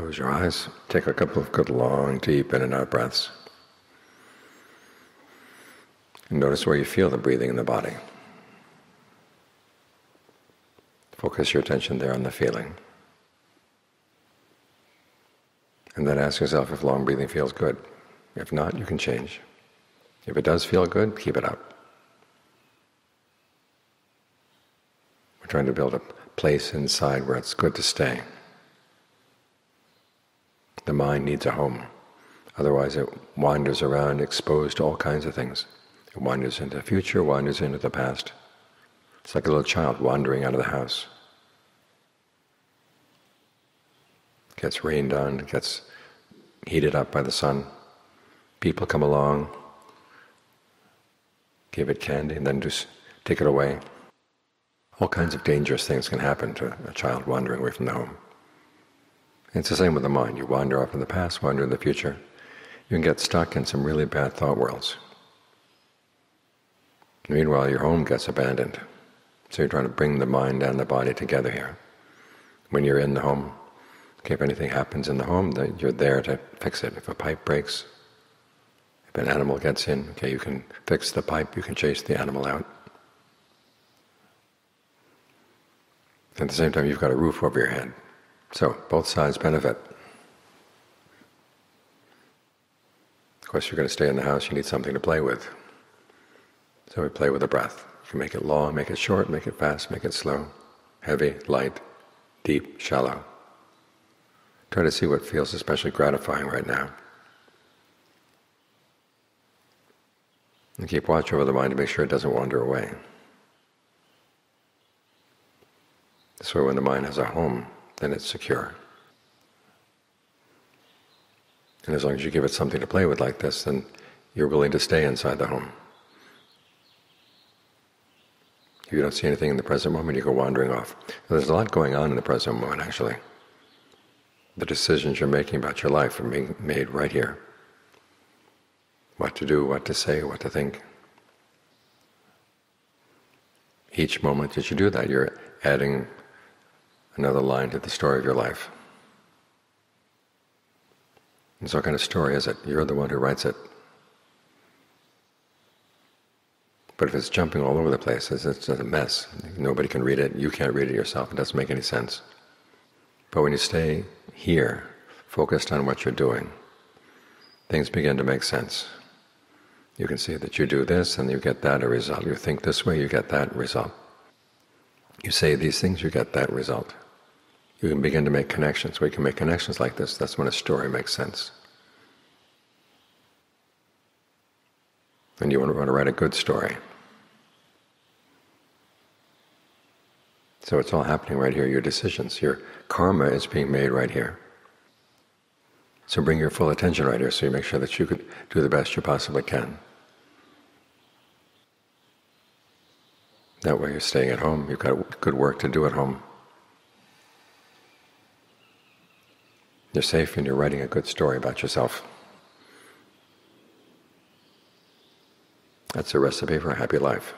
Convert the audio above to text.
Close your eyes. Take a couple of good long, deep in and out breaths. And notice where you feel the breathing in the body. Focus your attention there on the feeling. And then ask yourself if long breathing feels good. If not, you can change. If it does feel good, keep it up. We're trying to build a place inside where it's good to stay. The mind needs a home. Otherwise it wanders around exposed to all kinds of things. It wanders into the future, wanders into the past. It's like a little child wandering out of the house. Gets rained on, gets heated up by the sun. People come along, give it candy, and then just take it away. All kinds of dangerous things can happen to a child wandering away from the home. It's the same with the mind. You wander off in the past, wander in the future. You can get stuck in some really bad thought worlds. Meanwhile, your home gets abandoned. So you're trying to bring the mind and the body together here. When you're in the home, okay, if anything happens in the home, you're there to fix it. If a pipe breaks, if an animal gets in, okay, you can fix the pipe, you can chase the animal out. At the same time, you've got a roof over your head. So both sides benefit. Of course, you're going to stay in the house, you need something to play with. So we play with the breath. You can make it long, make it short, make it fast, make it slow, heavy, light, deep, shallow. Try to see what feels especially gratifying right now. And keep watch over the mind to make sure it doesn't wander away. Way when the mind has a home, then it's secure. And as long as you give it something to play with like this, then you're willing to stay inside the home. If you don't see anything in the present moment, you go wandering off. there's a lot going on in the present moment, actually. The decisions you're making about your life are being made right here. What to do, what to say, what to think. Each moment that you do that, you're adding another line to the story of your life. And so what kind of story is it? You're the one who writes it. But if it's jumping all over the place, it's a mess. Nobody can read it. You can't read it yourself. It doesn't make any sense. But when you stay here, focused on what you're doing, things begin to make sense. You can see that you do this and you get that a result. You think this way, you get that result. You say these things, you get that result. You can begin to make connections. We can make connections like this. That's when a story makes sense. And you want to write a good story. So it's all happening right here, your decisions. Your karma is being made right here. So bring your full attention right here so you make sure that you could do the best you possibly can. That way you're staying at home, you've got good work to do at home. You're safe and you're writing a good story about yourself. That's a recipe for a happy life.